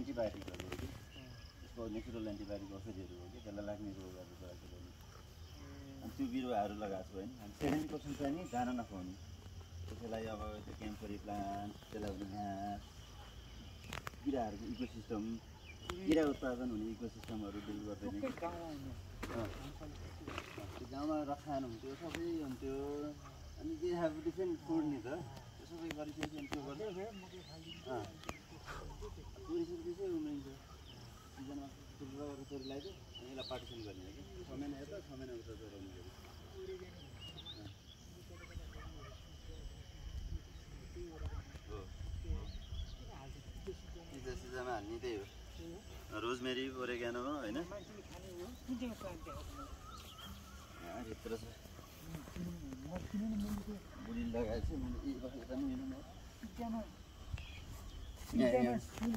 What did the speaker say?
एन्टिबायोटिकहरू हो कि? यसको नेचुरल एन्टिबायोटिक औषधिहरू हो कि? त्यसलाई लाग्ने रोगहरू अनि त्यो बिरुवाहरू लगाएको छु होइन। अनि सेभेन्टी पर्सेन्ट चाहिँ नि दाना नखुवाउने। त्यसलाई अब त्यो क्याम्फरी प्लान्ट त्यसलाई घाँस किराहरूको इकोसिस्टम किरा उत्पादन हुने इकोसिस्टमहरू डिल गर्दैन कि। अँ। त्यो गाउँमा रखान हुन्थ्यो सबै हुन्थ्यो। अनि दे हेभ डिफ्रेन्ट फुड नि त। यसलाई पार्टिसन गर्ने हो कि? छ महिना यता छ महिना उता हो सिजा सिजामा हाल्ने त्यही हो। रोजमेरी ओरेगानो होइन? भित्र छ। बुढी लगाएपछि मैले पनि